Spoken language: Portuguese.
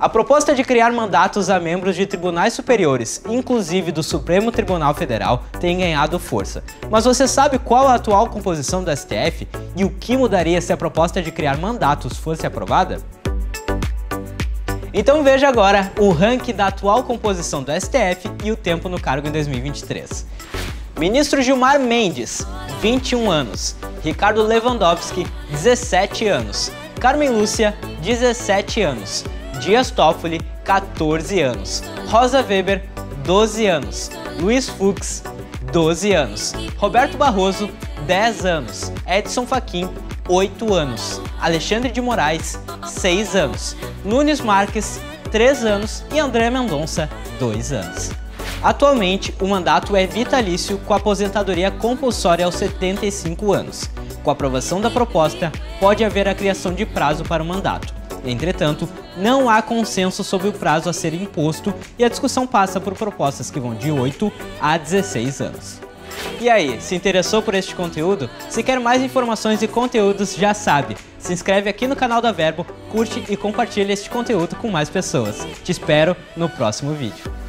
A proposta de criar mandatos a membros de tribunais superiores, inclusive do Supremo Tribunal Federal, tem ganhado força. Mas você sabe qual a atual composição do STF e o que mudaria se a proposta de criar mandatos fosse aprovada? Então veja agora o ranking da atual composição do STF e o tempo no cargo em 2023. Ministro Gilmar Mendes, 21 anos. Ricardo Lewandowski, 17 anos. Carmen Lúcia, 17 anos. Dias Toffoli, 14 anos. Rosa Weber, 12 anos. Luiz Fux, 12 anos. Roberto Barroso, 10 anos. Edson Fachin, 8 anos. Alexandre de Moraes, 6 anos. Nunes Marques, 3 anos. E André Mendonça, 2 anos. Atualmente, o mandato é vitalício com aposentadoria compulsória aos 75 anos. Com a aprovação da proposta, pode haver a criação de prazo para o mandato. Entretanto, não há consenso sobre o prazo a ser imposto e a discussão passa por propostas que vão de 8 a 16 anos. E aí, se interessou por este conteúdo? Se quer mais informações e conteúdos, já sabe. Se inscreve aqui no canal da Verbo, curte e compartilha este conteúdo com mais pessoas. Te espero no próximo vídeo.